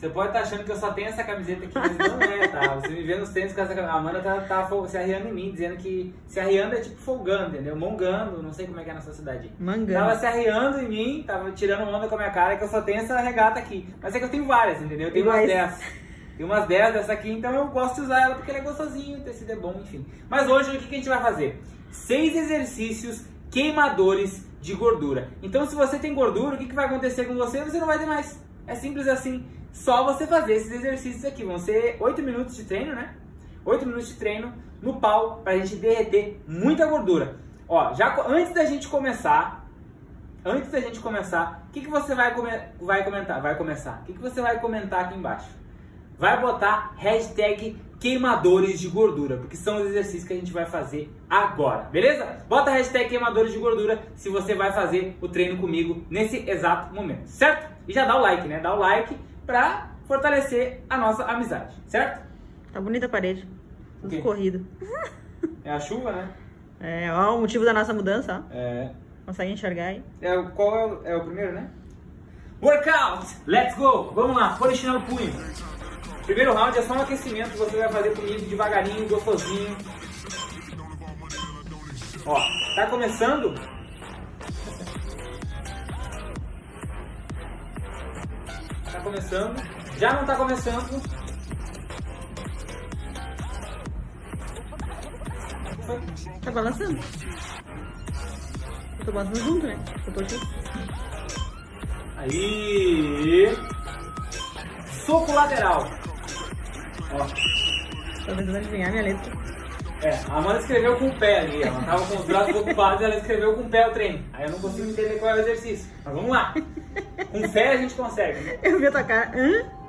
Você pode estar achando que eu só tenho essa camiseta aqui, mas não é, tá? Você me vê nos tênis com essa camiseta. A Amanda tá, tá se arriando em mim, dizendo que se arriando é tipo folgando, entendeu? Mongando, não sei como é que é na sua cidade. Mangando. Tava se arriando em mim, tava tirando onda com a minha cara que eu só tenho essa regata aqui. Mas é que eu tenho várias, entendeu? Eu tenho umas Iguais. 10. Tem umas 10 dessa aqui, então eu gosto de usar ela porque ela é gostosinha, o tecido é bom, enfim. Mas hoje o que que a gente vai fazer? Seis exercícios queimadores de gordura. Então se você tem gordura, o que, que vai acontecer com você? Você não vai ter mais. É simples assim. Só você fazer esses exercícios aqui. Vão ser 8 minutos de treino, né? 8 minutos de treino no pau pra gente derreter muita gordura. Ó, já antes da gente começar, antes da gente começar, o que, que você vai, come- vai comentar? Vai começar. O que, que você vai comentar aqui embaixo? Vai botar hashtag queimadores de gordura, porque são os exercícios que a gente vai fazer agora, beleza? Bota a hashtag queimadores de gordura se você vai fazer o treino comigo nesse exato momento, certo? E já dá o like, né? Dá o like pra fortalecer a nossa amizade, certo? Tá bonita a parede. Tudo quê? escorrido. É a chuva, né? É, ó, o motivo da nossa mudança, ó. É. Consegue enxergar aí? É, qual é o, é o primeiro, né? Workout! Let's go! Vamos lá, polichina no punho. Primeiro round é só um aquecimento que você vai fazer comigo devagarinho, gostosinho. Ó, tá começando? Tá começando. Já não tá começando. Foi. Tá balançando. Eu tô balançando junto, né? Eu tô aqui. Aí. Soco lateral. Ó. Tô tentando adivinhar minha letra. É, a Amanda escreveu com o pé ali, ela tava com os braços ocupados e ela escreveu com o pé o treino. Aí eu não consigo entender qual é o exercício. Mas vamos lá. Com fé a gente consegue, né? Eu vi a tua cara. Hã?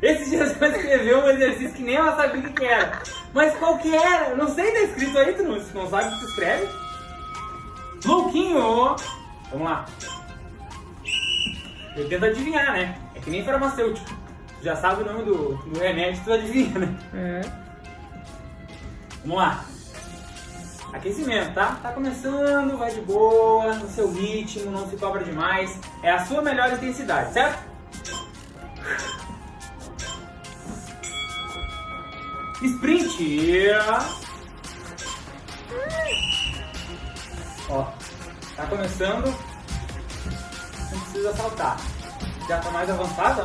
Esses dias ela escreveu um exercício que nem ela sabia o que era. Mas qual que era? Eu não sei, tá escrito aí, tu não, não sabe o que tu escreve? Louquinho! Vamos lá. Eu tento adivinhar, né? É que nem farmacêutico. Tu já sabe o nome do, do remédio, tu adivinha, né? É. Vamos lá. Aquecimento, tá? Tá começando, vai de boa, no seu ritmo, não se cobra demais. É a sua melhor intensidade, certo? Sprint. Ó, tá começando. Não precisa saltar. Já tá mais avançado,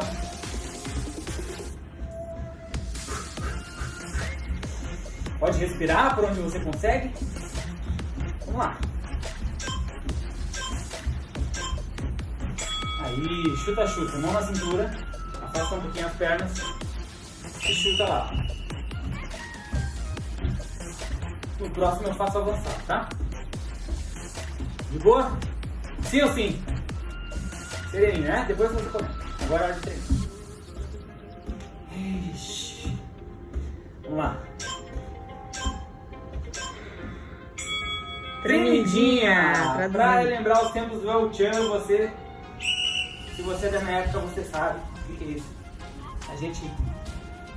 Pode respirar por onde você consegue. Vamos lá. Aí, chuta, chuta. Mão na cintura. Afasta um pouquinho as pernas. E chuta lá. No próximo eu faço avançar, tá? De boa? Sim ou sim? Sereno, né? Depois você começa. Agora é hora de treinar. Vamos lá. Tremidinha! Pra relembrar os tempos do El Chan, você. Se você é da minha época, você sabe o que é isso. A gente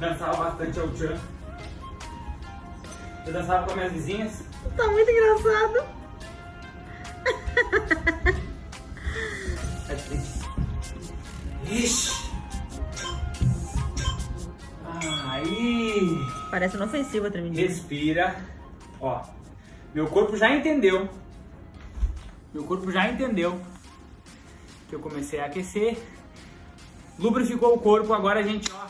dançava bastante El Chan. Eu dançava com minhas vizinhas. Tá muito engraçado. É difícil. Ixi! Aí! Parece inofensiva tremidinha. Respira. Ó. Meu corpo já entendeu. Meu corpo já entendeu que eu comecei a aquecer. Lubrificou o corpo, agora a gente, ó.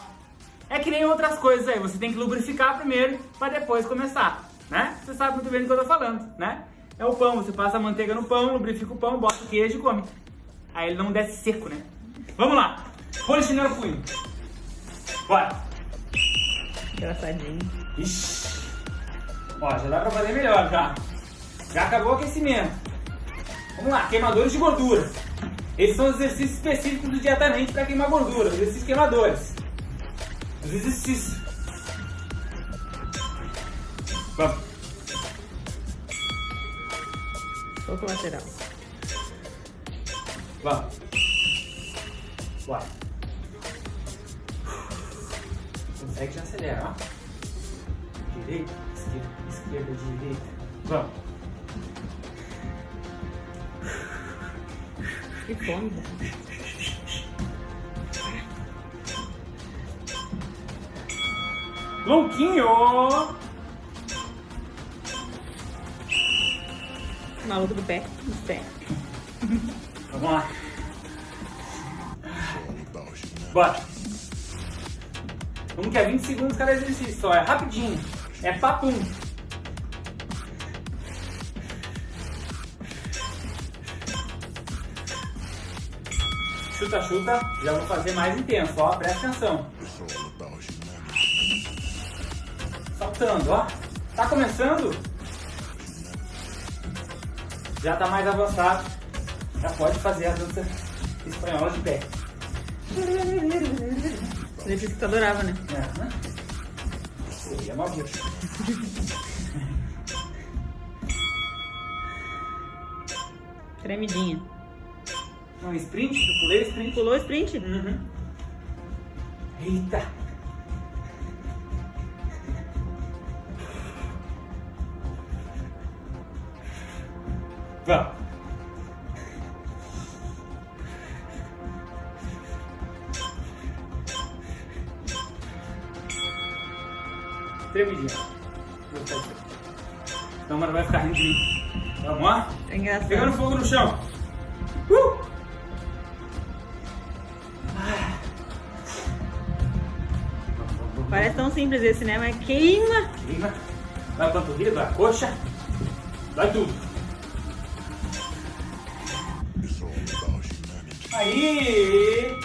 É que nem outras coisas aí, você tem que lubrificar primeiro para depois começar, né? Você sabe muito bem do que eu tô falando, né? É o pão, você passa a manteiga no pão, lubrifica o pão, bota o queijo e come. Aí ele não desce seco, né? Vamos lá. Polichinelo punho. Bora. Engraçadinho. Ixi. Ó, já dá pra fazer melhor já. Já acabou o aquecimento. Vamos lá, queimadores de gordura. Esses são os exercícios específicos do dietamente para queimar gordura, os exercícios queimadores. Os exercícios. Vamos. Soco lateral. Vamos. Bora. Consegue já acelera, ó. Direita, esquerda, esquerda, direita. Vamos. Que fome, velho. Né? Louquinho! Maluco do pé, do pé. Vamos lá. Bora. Vamos que é 20 segundos cada exercício, só. É rapidinho. É papum. Chuta, chuta. Já vou fazer mais intenso, ó. Presta atenção. Saltando, ó. Tá começando? Já tá mais avançado. Já pode fazer a dança espanhola de pé. Ele disse que tu adorava, né? É, né? Seria uma. Tremidinha. Um sprint? Tu pulei o sprint? Pulou sprint? Uhum. Eita! Vamos! Tremidinha. Não, mas vai ficar rindo de mim. Vamos lá? É engraçado. Pegando fogo no chão. Parece tão simples esse, né? Mas queima. Queima. Vai a panturrilha, vai a coxa. Vai tudo. Aí!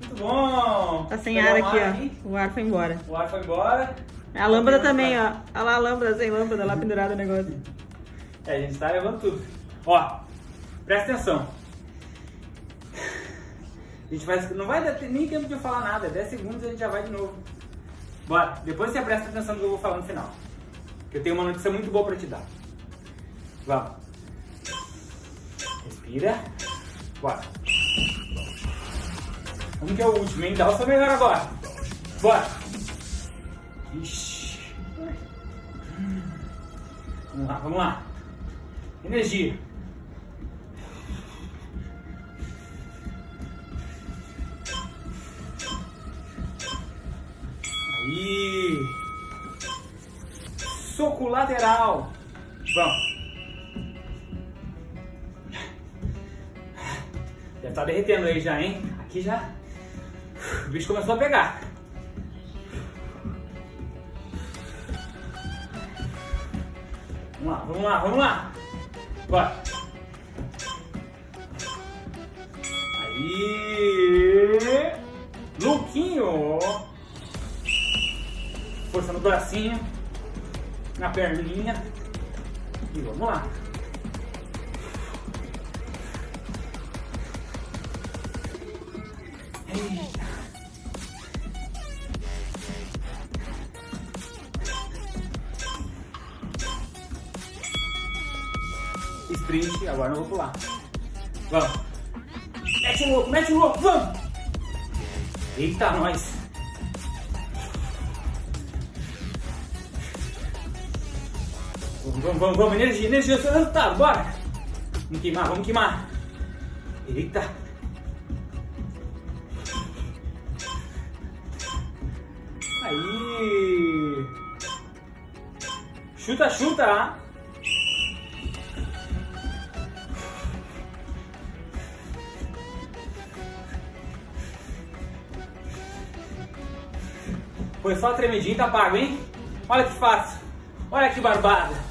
Muito bom! Tá sem Pegou ar aqui, ó. O ar foi embora. O ar foi embora. A lâmpada também, ó. Olha lá a lâmpada sem lâmpada lá pendurada o negócio. É, a gente tá levando tudo. Ó, presta atenção. Gente vai, não vai dar nem tempo de eu falar nada, 10 segundos a gente já vai de novo. Bora, depois você presta atenção no que eu vou falar no final. Que eu tenho uma notícia muito boa pra te dar. Vamos. Respira. Bora. Vamos que é o último, hein? Dá o seu melhor agora. Bora. Ixi. Vamos lá, vamos lá. Energia. Soco lateral. Vamos. Deve estar derretendo aí já, hein? Aqui já. O bicho começou a pegar. Vamos lá, vamos lá, vamos lá. Bora. Aí. Luquinho. Força no bracinho. Na perninha. E vamos lá. Eita. Sprint, agora não vou pular. Vamos. Mete o louco, mete o louco, vamos! Eita, nós! Vamos, vamos, vamos, energia, energia, seu resultado, bora! Vamos queimar, vamos queimar! Eita! Aí! Chuta, chuta! Foi só tremidinho, tá pago, hein? Olha que fácil. Olha que barbada.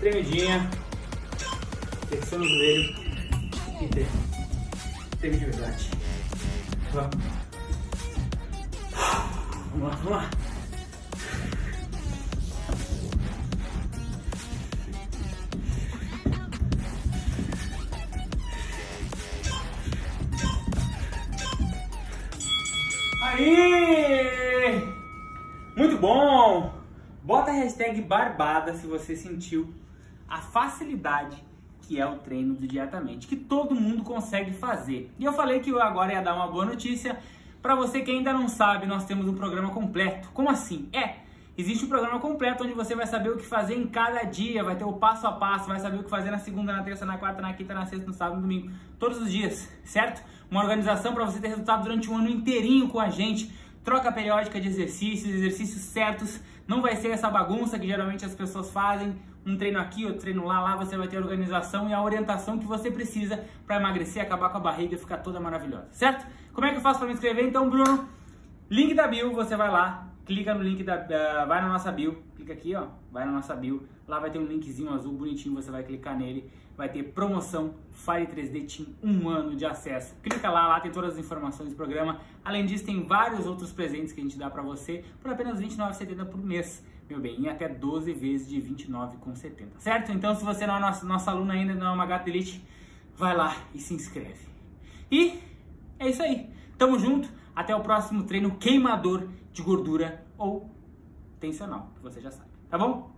Tremidinha. Flexiona o joelho. E treme. Treme de verdade. Vamos. Vamos lá, vamos lá. Aí! Muito bom! Bota a hashtag Barbada se você sentiu a facilidade que é o treino do diretamente, que todo mundo consegue fazer. E eu falei que eu agora ia dar uma boa notícia para você que ainda não sabe, nós temos um programa completo. Como assim? É, Existe um programa completo onde você vai saber o que fazer em cada dia, vai ter o passo a passo, vai saber o que fazer na segunda, na terça, na quarta, na quinta, na sexta, no sábado, no domingo, todos os dias, certo? Uma organização para você ter resultado durante um ano inteirinho com a gente. Troca periódica de exercícios, exercícios certos. Não vai ser essa bagunça que geralmente as pessoas fazem, um treino aqui, outro treino lá, lá você vai ter a organização e a orientação que você precisa para emagrecer, acabar com a barriga e ficar toda maravilhosa, certo? Como é que eu faço para me inscrever? Então, Bruno, link da bio, você vai lá, clica no link da, uh, vai na nossa bio, clica aqui, ó, vai na nossa bio, lá vai ter um linkzinho azul bonitinho, você vai clicar nele, vai ter promoção Fire 3D Team, um ano de acesso. Clica lá, lá tem todas as informações do programa. Além disso, tem vários outros presentes que a gente dá para você por apenas R$29,70 por mês, meu bem, e até 12 vezes de R$29,70, certo? Então, se você não é nosso, nosso aluno ainda, não é uma Gata Elite, vai lá e se inscreve. E é isso aí. Tamo junto. Até o próximo treino queimador de gordura ou tensional, que você já sabe. Tá bom?